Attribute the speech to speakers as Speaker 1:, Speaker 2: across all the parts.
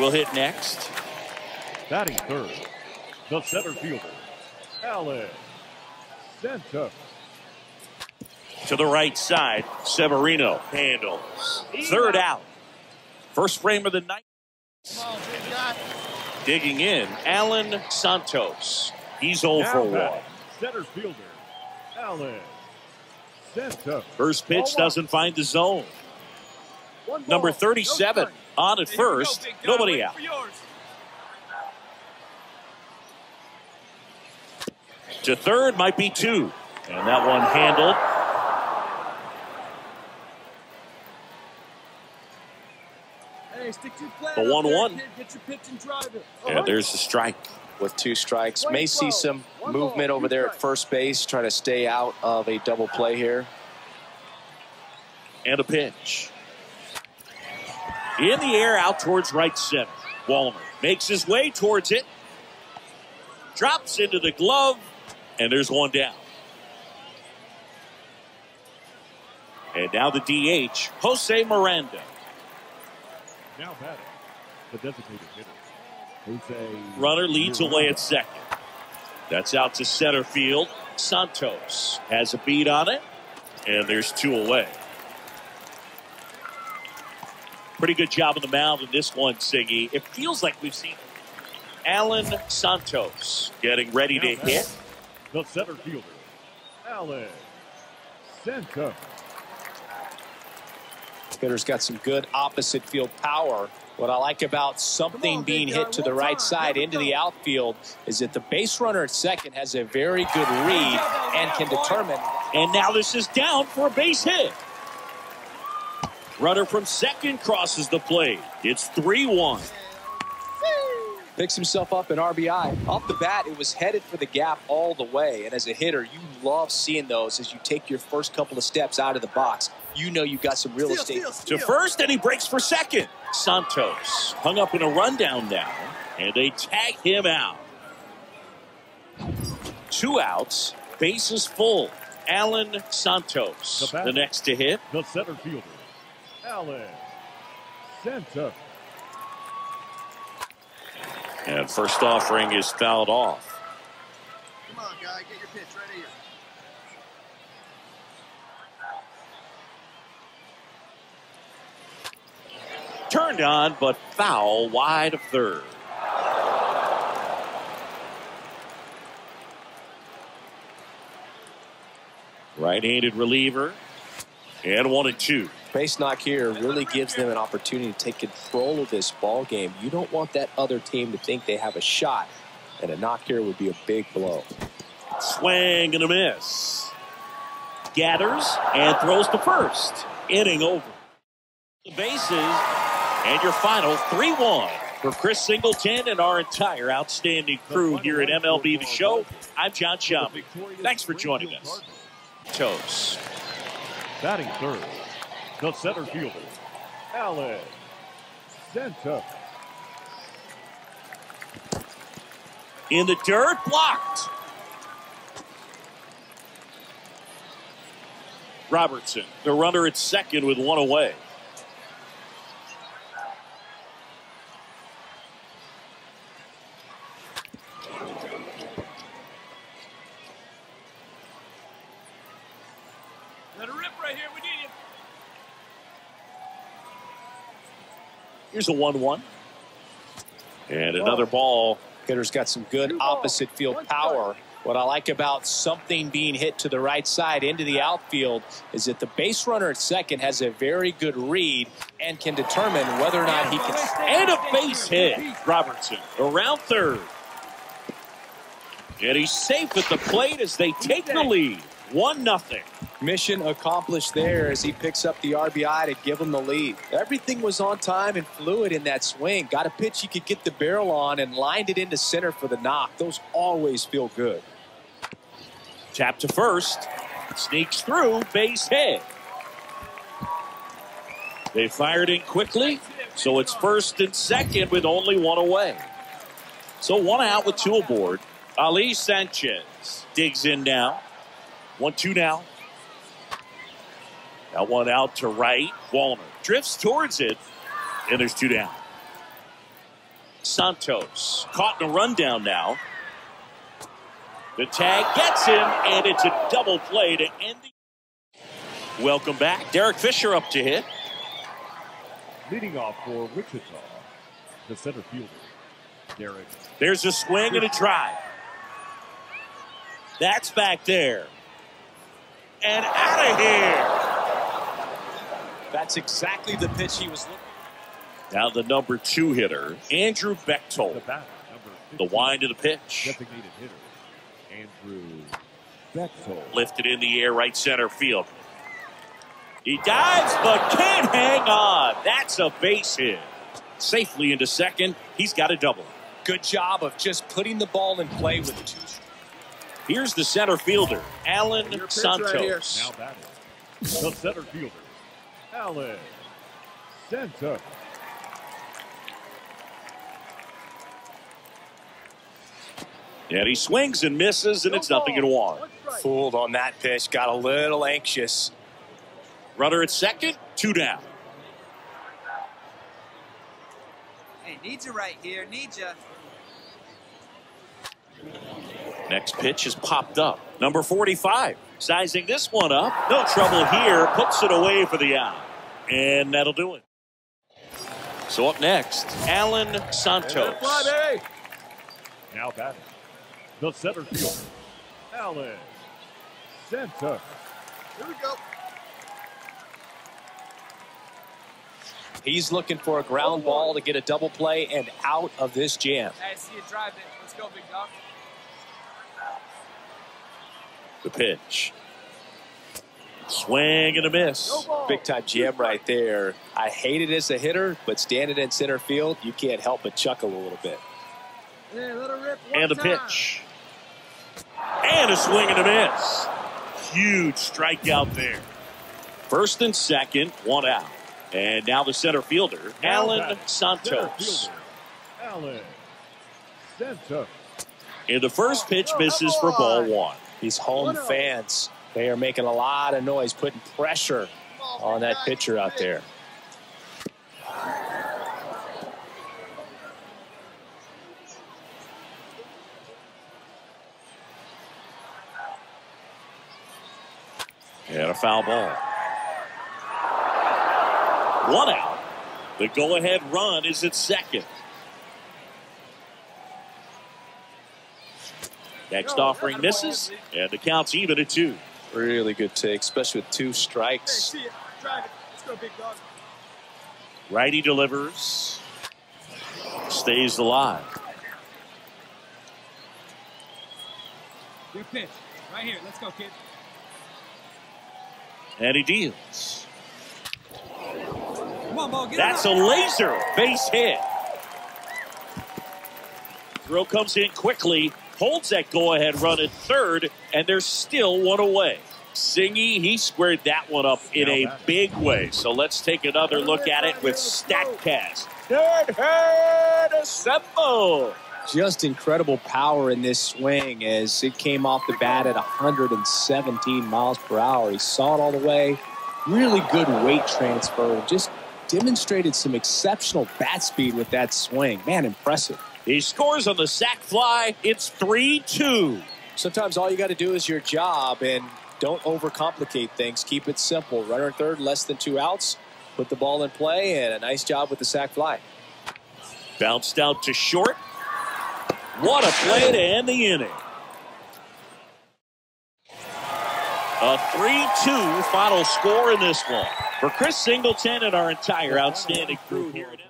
Speaker 1: will hit next.
Speaker 2: Batting third, the center fielder, Alex Santos.
Speaker 1: To the right side, Severino handles. Third out. First frame of the night. Digging in, Alan Santos. He's 0 for 1.
Speaker 2: Center fielder, Alex Santos.
Speaker 1: First pitch doesn't find the zone. Number 37 on at first. Nobody out. To third might be two. And that one handled.
Speaker 3: Hey, stick to your plan.
Speaker 1: The 1-1.
Speaker 3: kid. Get your pitch and drive it.
Speaker 1: And there's the strike.
Speaker 4: with two strikes. May see some movement over there at first base, trying to stay out of a double play here.
Speaker 1: And a pitch. In the air out towards right center. Wallner makes his way towards it. Drops into the glove. And there's one down. And now the DH, Jose Miranda.
Speaker 2: Now batting, the designated hitter, Jose.
Speaker 1: Runner leads away at second. That's out to center field. Santos has a beat on it. And there's two away. Pretty good job on the mound in this one, Siggy. It feels like we've seen Alan Santos getting ready to hit.
Speaker 2: The center fielder, Alex Santos.
Speaker 4: Hitter's got some good opposite field power. What I like about something being hit to the right side into the outfield is that the base runner at second has a very good read and can determine
Speaker 1: And now this is down for a base hit. Runner from second crosses the plate. It's 3 1.
Speaker 4: picks himself up an RBI. Off the bat, it was headed for the gap all the way. And as a hitter, you love seeing those as you take your first couple of steps out of the box. You know you've got some real estate.
Speaker 1: to first, and he breaks for second. Santos hung up in a rundown now, and they tag him out. Two outs, bases full. Alan Santos,
Speaker 2: The
Speaker 1: the next to hit.
Speaker 2: The center fielder, Alex Center.
Speaker 1: And first offering is fouled off.
Speaker 3: Come on, guy. Get your pitch right here.
Speaker 1: Turned on, but foul wide of third. Right-handed reliever, and one and two.
Speaker 4: Base knock here really gives them an opportunity to take control of this ball game. You don't want that other team to think they have a shot, and a knock here would be a big blow.
Speaker 1: Swing and a miss. Gathers and throws to first. Inning over. The bases and your final 3 1 for Chris Singleton and our entire outstanding crew here at MLB The Show. I'm Jon Sciambi. Thanks for joining us. Toes.
Speaker 2: Batting third, the center fielder, Alex Santos.
Speaker 1: In the dirt, blocked. Robertson, the runner at second with one away.
Speaker 3: Let it rip right here. We need you.
Speaker 1: Here's a 1 1. And another ball.
Speaker 4: Hitter's got some good opposite field power. What I like about something being hit to the right side into the outfield is that the base runner at second has a very good read and can determine whether or not he can.
Speaker 1: And a base hit. Robertson around third. And he's safe at the plate as they take the lead. 1 nothing.
Speaker 4: Mission accomplished there as he picks up the RBI to give him the lead. Everything was on time and fluid in that swing. Got a pitch he could get the barrel on and lined it into center for the knock. Those always feel good.
Speaker 1: Tap to first. Sneaks through. Base hit. They fired in quickly. So it's first and second with only one away. So one out with two aboard. Ali Sanchez digs in now. One two now. That one out to right. Wallner drifts towards it, and there's two down. Santos. Caught in a rundown now. The tag gets him, and it's a double play to end the. Welcome back. Derek Fisher up to hit.
Speaker 2: Leading off for Wichita, the center fielder, Derek.
Speaker 1: There's a swing and a drive. That's back there. And out of here.
Speaker 4: That's exactly the pitch he was looking
Speaker 1: Now the number two hitter, Andrew
Speaker 2: The
Speaker 1: Bechtold.
Speaker 2: batter, number
Speaker 1: The
Speaker 2: 15,
Speaker 1: wind of the pitch.
Speaker 2: designated hitter, Andrew Bechtold.
Speaker 1: Lifted in the air, right center field. He dives, but can't hang on. That's a base hit. Safely into second. He's got a double.
Speaker 4: Good job of just putting the ball in play with two.
Speaker 1: Here's the center fielder, Alan
Speaker 3: Your pitch right.
Speaker 1: Santos.
Speaker 2: Now batting, the center fielder, Alan center.
Speaker 1: And he swings and misses, and it's nothing in one.
Speaker 3: One.
Speaker 4: Fooled on that pitch, got a little anxious.
Speaker 1: Runner at second, two down.
Speaker 5: Hey, needs you right here. Needs you.
Speaker 1: Next pitch is popped up. Number 45, sizing this one up. No trouble here, puts it away for the out. And that'll do it. So up next, Alan
Speaker 3: And
Speaker 1: Santos.
Speaker 3: fly, baby.
Speaker 2: Now batting, the center field. Alan Santos.
Speaker 3: Here we go.
Speaker 4: He's looking for a ground ball to get a double play and out of this jam.
Speaker 5: Hey, see you drive it. Let's go, big dog.
Speaker 1: The pitch. Swing and a miss.
Speaker 4: Big time jam right there. I hate it as a hitter, but standing in center field, you can't help but chuckle a little bit.
Speaker 3: Yeah, let rip one
Speaker 1: And a
Speaker 3: time.
Speaker 1: pitch. And a swing and a miss. Huge strikeout there. First and second, one out. And now the center fielder, Alan Santos.
Speaker 2: Alan Santos.
Speaker 1: And the first oh, pitch misses for ball one.
Speaker 4: These home fans, they are making a lot of noise, putting pressure on that pitcher out there.
Speaker 1: And a foul ball. One out. The go ahead run is at second. Next offering misses, and the count's even at two.
Speaker 4: Really good take, especially with two strikes.
Speaker 3: see it. Drive it. Let's go.
Speaker 1: Righty delivers, stays alive.
Speaker 5: Good pitch. Right here. Let's go, kid.
Speaker 1: And he deals.
Speaker 5: Come on, ball.
Speaker 1: That's a laser base hit. Throw comes in quickly, holds that go ahead run at third, and there's still one away. Singy, he squared that one up in a big way. So let's take another look at it with StatCast. Third head assemble.
Speaker 4: Just incredible power in this swing as it came off the bat at 117 miles per hour. He saw it all the way. Really good weight transfer. Just demonstrated some exceptional bat speed with that swing. Man, impressive.
Speaker 1: He scores on the sac fly. It's 3 2.
Speaker 4: Sometimes all you got to do is your job and don't overcomplicate things. Keep it simple. Runner at third, less than two outs. Put the ball in play, and a nice job with the sac fly.
Speaker 1: Bounced out to short. What a play to end the inning. A 3-2 final score in this one. For Chris Singleton and our entire outstanding crew here at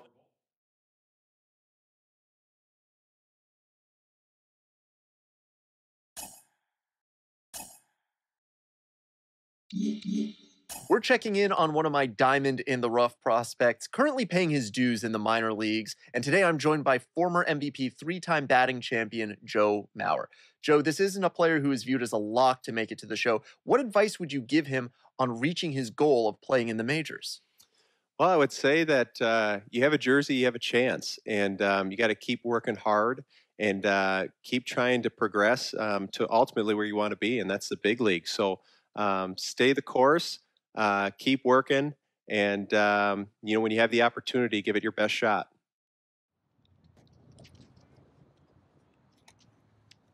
Speaker 6: We're checking in on one of my diamond in the rough prospects, currently paying his dues in the minor leagues. And today I'm joined by former MVP, three time batting champion, Joe Mauer. Joe, this isn't a player who is viewed as a lock to make it to the show. What advice would you give him on reaching his goal of playing in the majors?
Speaker 7: Well, I would say that uh, you have a jersey, you have a chance, and um, you got to keep working hard and uh, keep trying to progress um, to ultimately where you want to be, and that's the big league. So um, stay the course, uh, keep working, and um, you know when you have the opportunity, give it your best shot.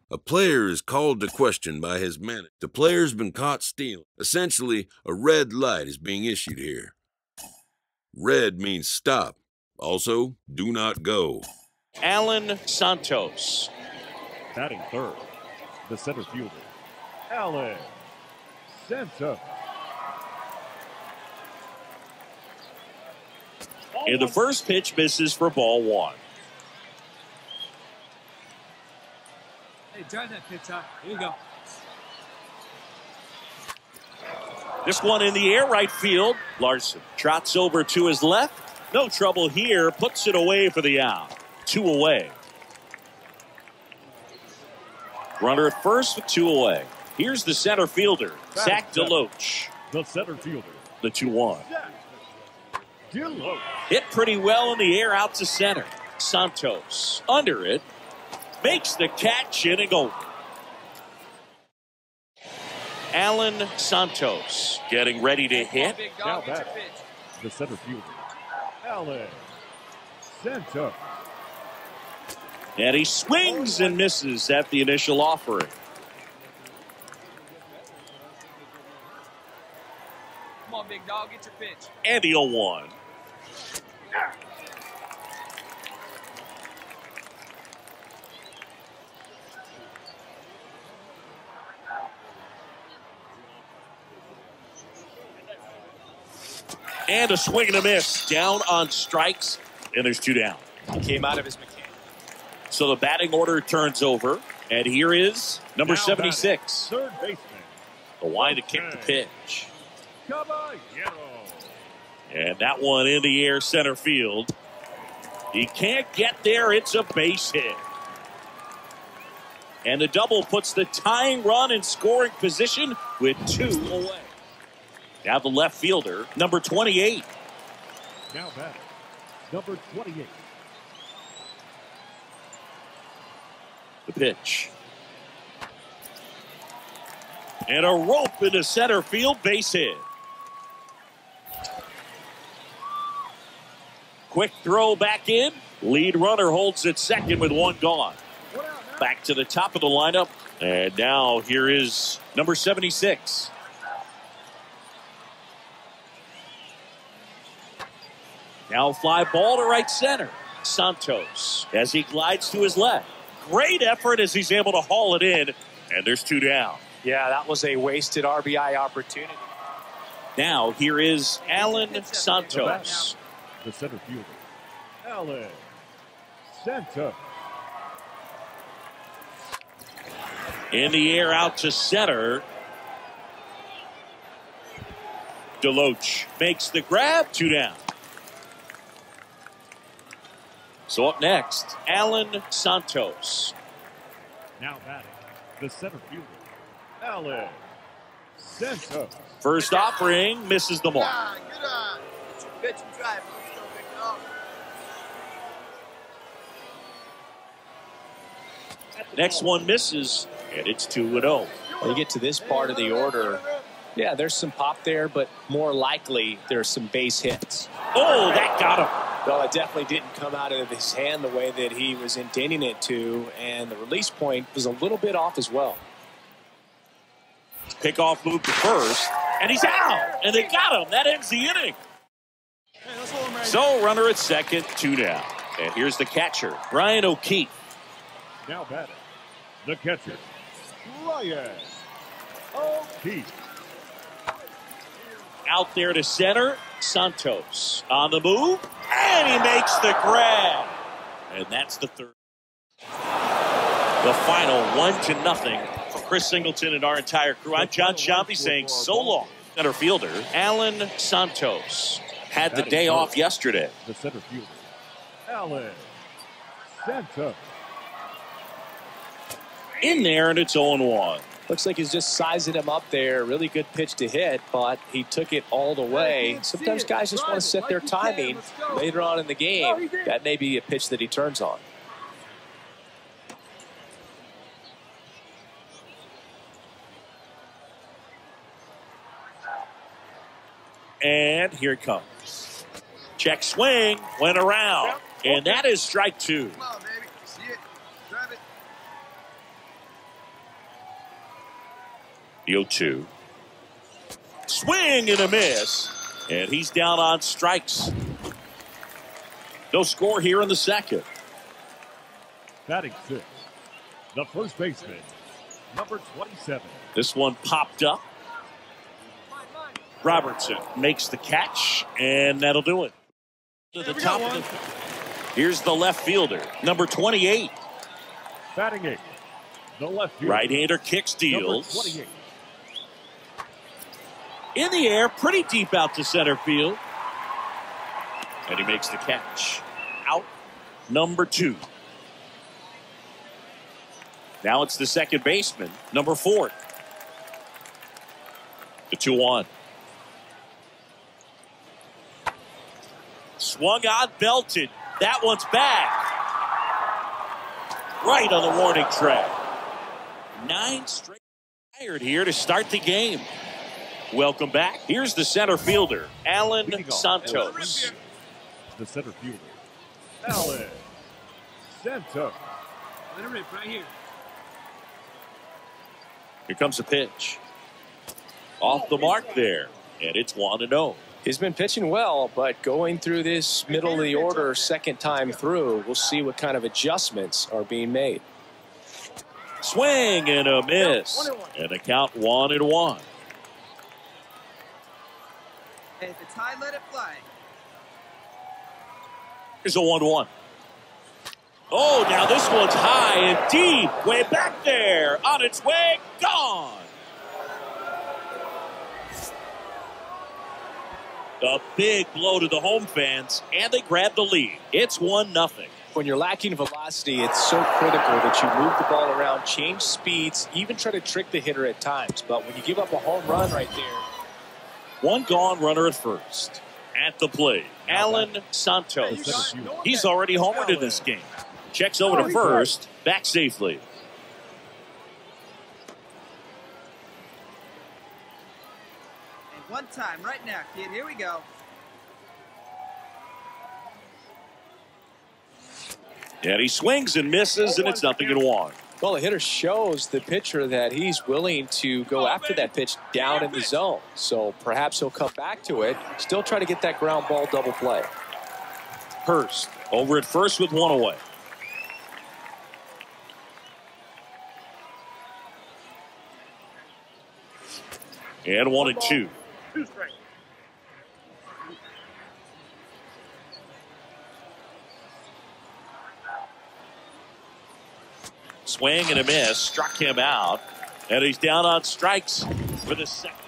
Speaker 8: A player is called to question by his manager. The player's been caught stealing. Essentially, a red light is being issued here. Red means stop. Also, do not go.
Speaker 1: Alan Santos.
Speaker 2: Batting third, the center fielder, Alan Santos.
Speaker 1: And the first pitch misses for ball one.
Speaker 5: Hey, drive that pitch out. Here you go.
Speaker 1: This one in the air, right field. Larson trots over to his left. No trouble here. Puts it away for the out. Two away. Runner at first with two away. Here's the center fielder, Zach Deloach.
Speaker 2: The center fielder,
Speaker 1: The 2 1.
Speaker 2: Deloach.
Speaker 1: Hit pretty well in the air out to center. Santos under it. Makes the catch in and go. Alan Santos getting ready to hit.
Speaker 2: Now
Speaker 5: dog. Get your
Speaker 2: batter,
Speaker 5: pitch.
Speaker 2: the center fielder, Alan Santos.
Speaker 1: And he swings and misses at the initial offering.
Speaker 5: Come on, big dog. Get your pitch.
Speaker 1: And the 0 1. And a swing and a miss. Down on strikes. And there's two down.
Speaker 4: He came out of his mechanic.
Speaker 1: So the batting order turns over. And here is number
Speaker 2: Now
Speaker 1: 76.
Speaker 2: Third baseman,
Speaker 1: The line to kick the pitch. And that one in the air center field. He can't get there. It's a base hit. And the double puts the tying run in scoring position with two away. Now the left fielder, number 28.
Speaker 2: Now batting, number 28,
Speaker 1: The pitch. And a rope into center field, base hit. Quick throw back in. Lead runner holds it second with one gone. Back to the top of the lineup. And now here is number 76. Now fly ball to right center. Santos as he glides to his left. Great effort as he's able to haul it in. And there's two down.
Speaker 4: Yeah, that was a wasted RBI opportunity.
Speaker 1: Now here is Alan Santos.
Speaker 2: The center fielder, Alan Santos.
Speaker 1: In the air out to center. Deloach makes the grab, two down. So up next, Alan Santos.
Speaker 2: Now batting, the center fielder, Alan Santos.
Speaker 1: First offering misses the mark.
Speaker 3: Good uh, eye. Pitch and drive.
Speaker 1: Next one misses, and it's 2 0.
Speaker 4: When you get to this part of the order, yeah, there's some pop there, but more likely there's some base hits.
Speaker 1: Oh, that got him.
Speaker 4: Well, it definitely didn't come out of his hand the way that he was intending it to, and the release point was a little bit off as well.
Speaker 1: Pickoff move to first, and he's out. And they got him. That ends the inning. So runner at second, two down. And here's the catcher, Brian O'Keefe.
Speaker 2: Now batting, the catcher, Brian O'Keefe.
Speaker 1: Out there to center, Santos on the move, and he makes the grab. And that's the third. The final one to nothing for Chris Singleton and our entire crew. I'm Jon Sciambi saying so long. Center fielder, Alan Santos, had the day off yesterday.
Speaker 2: The center fielder, Alan Santos.
Speaker 1: In there, and it's 0 1.
Speaker 4: Looks like he's just sizing him up there. Really good pitch to hit, but he took it all the way. Sometimes guys just want to set their timing later on in the game. That may be a pitch that he turns on.
Speaker 1: And here it comes. Check swing, went around. And that is strike two.
Speaker 3: Come on, baby. See it. Drive it.
Speaker 1: The 0 2. Swing and a miss. And he's down on strikes. No score here in the second.
Speaker 2: Batting six. The first baseman, number 27.
Speaker 1: This one popped up. Robertson makes the catch, and that'll do it. To the top of the. Here's the left fielder, number 28.
Speaker 2: Batting eight. The left fielder,
Speaker 1: Right-hander kicks
Speaker 2: number
Speaker 1: deals.
Speaker 2: 28.
Speaker 1: In the air, pretty deep out to center field. And he makes the catch. Out number two. Now it's the second baseman, number four. The 2 1. Swung on, belted. That one's back. Right on the warning track. Nine straight tired here to start the game. Welcome back. Here's the center fielder, Alan Santos.
Speaker 2: The center fielder, Alan Santos.
Speaker 5: Let it rip right here.
Speaker 1: Here comes the pitch. Off the mark there. And it's 1 0.
Speaker 4: He's been pitching well, but going through this middle of the order second time through, we'll see what kind of adjustments are being made.
Speaker 1: Swing and a miss. And a count 1 and 1.
Speaker 3: Hey, if it's high, let it fly.
Speaker 1: Here's a 1 1. Oh, now this one's high and deep. Way back there. On its way. Gone. A big blow to the home fans, and they grab the lead. It's 1 nothing.
Speaker 4: When you're lacking velocity, it's so critical that you move the ball around, change speeds, even try to trick the hitter at times. But when you give up a home run right there,
Speaker 1: One gone runner at first. At the plate, Alan Santos. He's already homered in this game. Checks over to first, back safely.
Speaker 3: And one time, right now, kid. Here we go.
Speaker 1: And he swings and misses, and it's nothing in one.
Speaker 4: well, the hitter shows the pitcher that he's willing to go after that pitch down in the zone. So perhaps he'll come back to it, still try to get that ground ball double play.
Speaker 1: Hurst over at first with one away. And one and two. Swing and a miss, struck him out, and he's down on strikes for the second.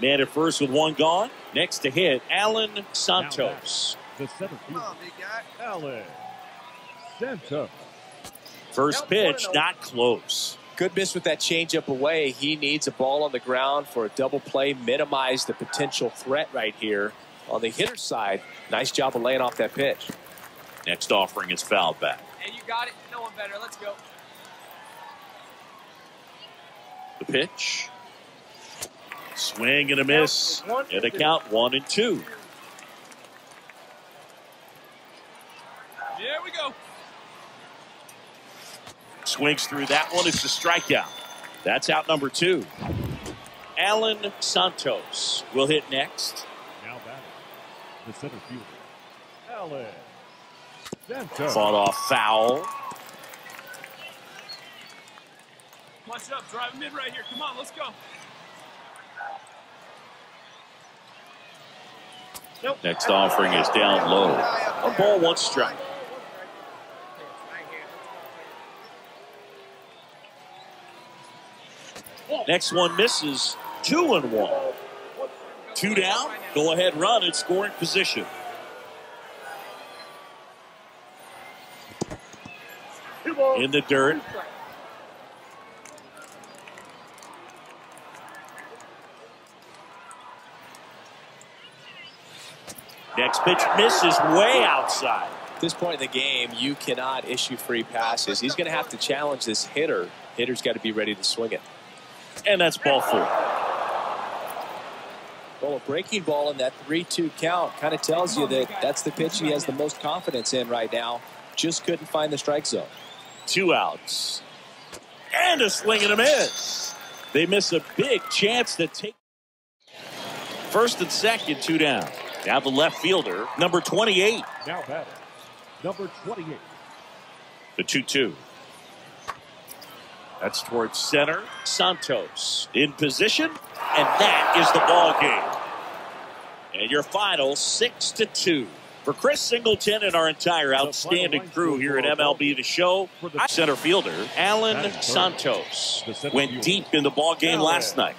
Speaker 1: Man at first with one gone. Next to hit, Alan Santos.
Speaker 2: the center
Speaker 3: Come
Speaker 2: fielder,
Speaker 3: on.
Speaker 2: Alan Santos.
Speaker 1: First pitch, not close.
Speaker 4: Good miss with that changeup away. He needs a ball on the ground for a double play, minimize the potential threat right here. On the hitter side, nice job of laying off that pitch.
Speaker 1: Next offering is fouled back.
Speaker 3: Hey, you got it. No one better. Let's go.
Speaker 1: The pitch. Swing and a miss. And a count one and two.
Speaker 5: There we go.
Speaker 1: Swings through that one. It's a strikeout. That's out number two. Alan Santos will hit next.
Speaker 2: Now batting, the center fielder, Alan Santos.
Speaker 1: Fought off foul.
Speaker 5: Watch up. Drive him in right here. Come on, let's go.
Speaker 1: Next offering is down low. A ball, one strike. Next one misses. Two and one. Two down. Go ahead run in scoring position. In the dirt. Next pitch misses way outside.
Speaker 4: At this point in the game, you cannot issue free passes. He's going to have to challenge this hitter. Hitter's got to be ready to swing it.
Speaker 1: And that's ball four.
Speaker 4: Well, a breaking ball in that 3 2 count kind of tells you that that's the pitch he has the most confidence in right now. Just couldn't find the strike zone.
Speaker 1: Two outs. And a swing and a miss. They miss a big chance to take. First and second, two down. Now the left fielder, number 28.
Speaker 2: Now batting, number 28.
Speaker 1: The 2 2. That's towards center. Santos in position, and that is the ball game. And your final six to two for Chris Singleton and our entire outstanding crew here at MLB The Show. Center fielder Alan Santos went deep in the ball game last night.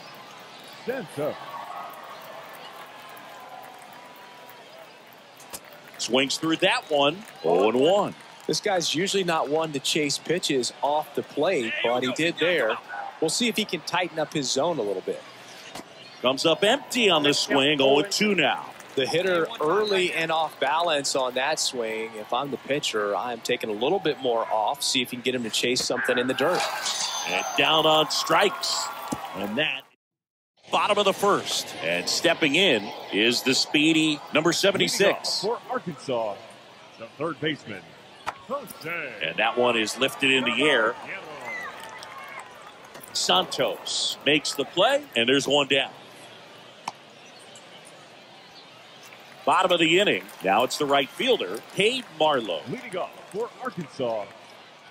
Speaker 1: Swings through that one. 0 and 1.
Speaker 4: This guy's usually not one to chase pitches off the plate, but he did there. We'll see if he can tighten up his zone a little bit.
Speaker 1: Comes up empty on the swing. 0 2 now.
Speaker 4: The hitter early and off balance on that swing. If I'm the pitcher, I'm taking a little bit more off, see if you can get him to chase something in the dirt.
Speaker 1: And down on strikes. And that bottom of the first. And stepping in is the speedy number 76.
Speaker 2: For Arkansas, the third baseman, Jose.
Speaker 1: And that one is lifted in the air. Santos makes the play, and there's one down. Bottom of the inning. Now it's the right fielder, Cade Marlowe.
Speaker 2: Leading off for Arkansas,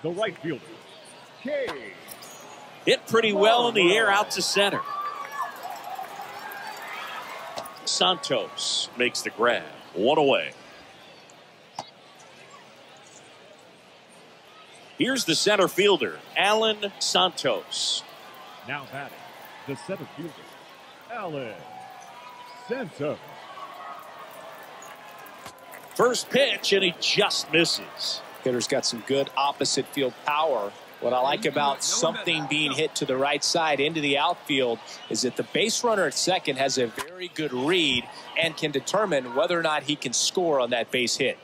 Speaker 2: the right fielder, Cade.
Speaker 1: Hit pretty well in the air out to center. Santos makes the grab. One away. Here's the center fielder, Alan Santos.
Speaker 2: Now batting, the center fielder, Alan Santos.
Speaker 1: First pitch, and he just misses.
Speaker 4: Hitter's got some good opposite field power. What I like about something being hit to the right side into the outfield is that the base runner at second has a very good read and can determine whether or not he can score on that base hit.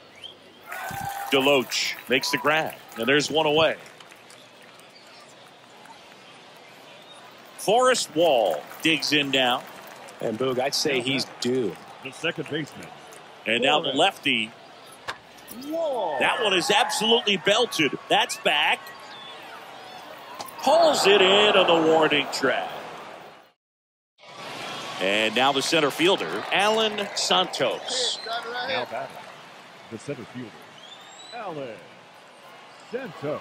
Speaker 1: Deloach makes the grab, and there's one away. Forrest Wall digs in now.
Speaker 4: And Boog, I'd say he's due.
Speaker 2: The second baseman,
Speaker 1: And now the lefty. That one is absolutely belted. That's back. Pulls it in on the warning track. And now the center fielder, Alan Santos.
Speaker 2: now batting, the center fielder, Alan Santos.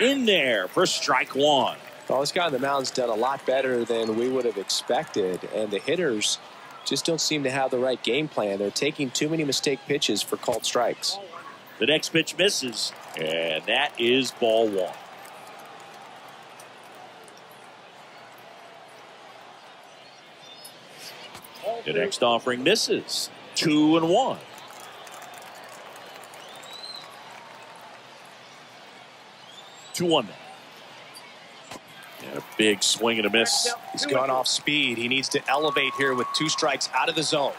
Speaker 1: In there for strike one.
Speaker 4: Well, this guy on the mound's done a lot better than we would have expected, and the hitters just don't seem to have the right game plan. They're taking too many mistake pitches for called strikes.
Speaker 1: The next pitch misses, and that is ball one. The next offering misses. Two and one. Two one now. And a big swing and a miss.
Speaker 4: He's gone off speed. He needs to elevate here with two strikes out of the zone.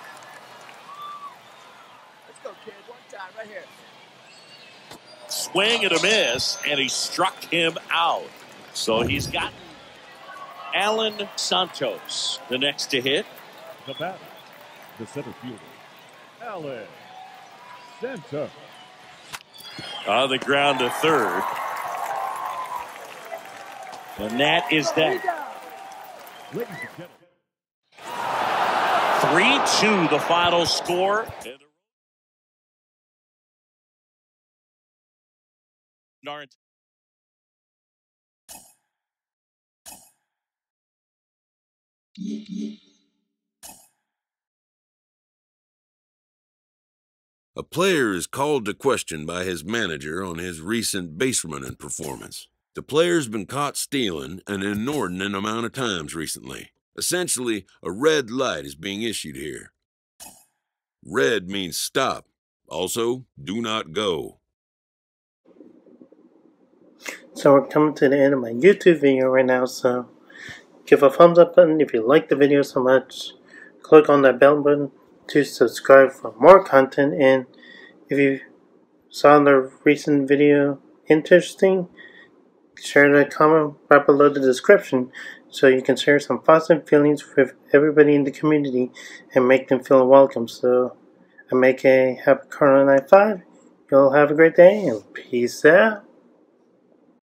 Speaker 3: Let's go, kid. One time, right here.
Speaker 1: Swing and a miss, and he struck him out. So he's gotten Alan Santos, the next to hit.
Speaker 2: The batter, the center fielder, Alan Santos.
Speaker 1: On the ground to third. And that is that.
Speaker 2: Ladies
Speaker 1: 3 2 the final score. Narnt.
Speaker 8: A player is called to question by his manager on his recent base running performance. The player's been caught stealing an inordinate amount of times recently. Essentially, a red light is being issued here. Red means stop. Also, do not go.
Speaker 9: So we're coming to the end of my YouTube video right now, so give a thumbs up button if you like the video so much. Click on that bell button to subscribe for more content and if you saw the recent video interesting, share the comment right below the description so you can share some thoughts and feelings with everybody in the community and make them feel welcome. So I make a happy Corona Night 5. You'll have a great day and peace out.